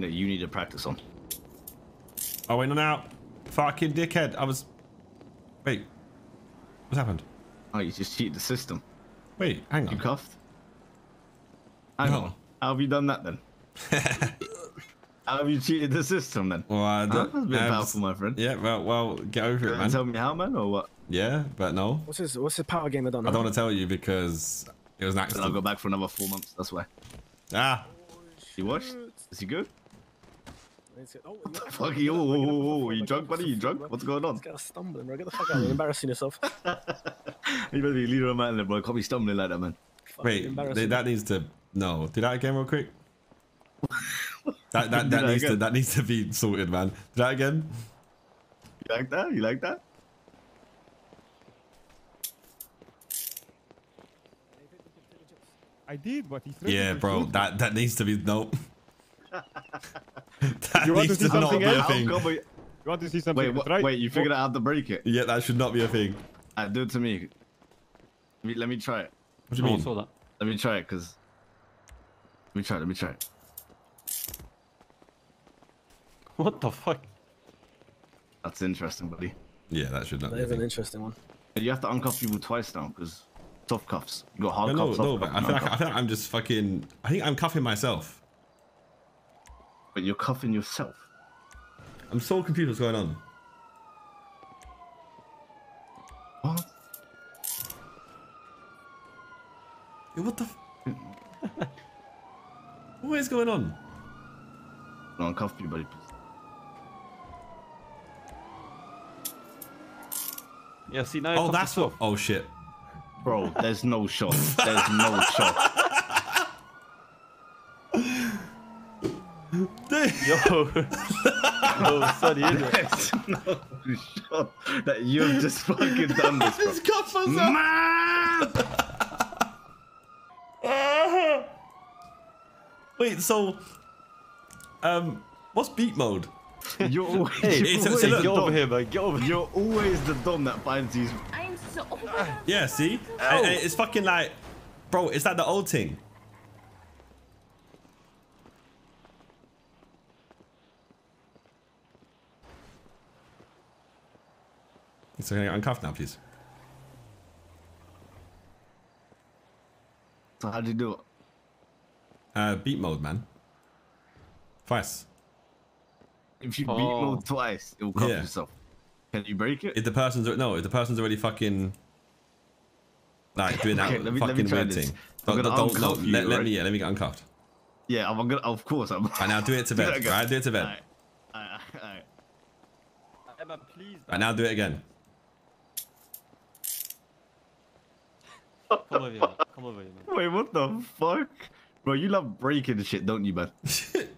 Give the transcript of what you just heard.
thing that you need to practice on. Oh wait, no, now, fucking dickhead. I was. Wait, what happened? Oh, you just cheated the system. Wait, hang on. You on. cuffed? Hang No. on. How have you done that then? how have you cheated the system then? Well, I Huh? don't- That's a bit um, powerful, my friend. Yeah, well, well, get over it, Can man. you tell me how, man, or what? Yeah, but no, What's his What's his power game I don't know. I don't want to tell you because it was an Then I'll go back for another four months. That's why. Ah, You washed? Is he good? Oh, Fuck you! Oh, oh, oh, oh, you drunk, buddy? You drunk? What's going on? This guy's stumbling, bro. Get the fuck out! You're embarrassing yourself. You better be leader of man, bro. Can't be stumbling like that, man. Wait, embarrassing. that needs to no. Do that again, real quick. That that, that that needs to that needs to be sorted, man. Do that again. You like that? You like that? I did, but he's Yeah, bro, that that needs to be no. That You want to needs see to not something be a else? Thing. You want to see something? Wait, what, Try- wait, you figured out how to break it? Yeah, that should not be a thing. Uh, do it to me. Let me, let me try it. What do you mean? saw that. Let me try it, cause. Let me try it. Let me try it. What the fuck? That's interesting, buddy. Yeah, that should not That be a an interesting one. And you have to uncuff people twice now, cause soft cuffs. You got hard No, no, cuffs. soft no, but I and feel, like, I uncuffs. feel like I'm just fucking. I think I'm cuffing myself. But you're cuffing yourself. I'm so confused what's going on. What? Yeah, What the? F- what is going on? No, uncuff me, buddy. Please. Yeah, see now. Oh, that's what. Oh shit. Bro, there's no shot. There's no shot. Yo, yo, sorry, innit? There's no shot that you've just fucking done this, bro. cuffers Man! Wait, so, um, what's beat mode? You're always, Hey, you're it's- always it's a the Get over here, man. Get over here. You're always the dom that finds these. I'm so. Yeah, see, And- and it's fucking like, bro, it's like the old thing. So can I get uncuffed now, please? So how do you do it? Uh, beat mode, man. Twice. If you beat Oh. mode twice, it will cuff Yeah. yourself. Can you break it? If the person's no, if the person's already fucking like doing that Okay, let me- let me fucking try weird this. thing. Don't, don't, don't, uncuff you, let, let me yeah, let me get uncuffed. Yeah, I'm gonna. Of course, I'm. Right now, do it to Do that bed. Right, do it to Ved. Alright, alright, alright. Emma, please. Right now, do it again. Come over here. Come over here, man. Wait, what the fuck? Bro, you love breaking shit, don't you, man?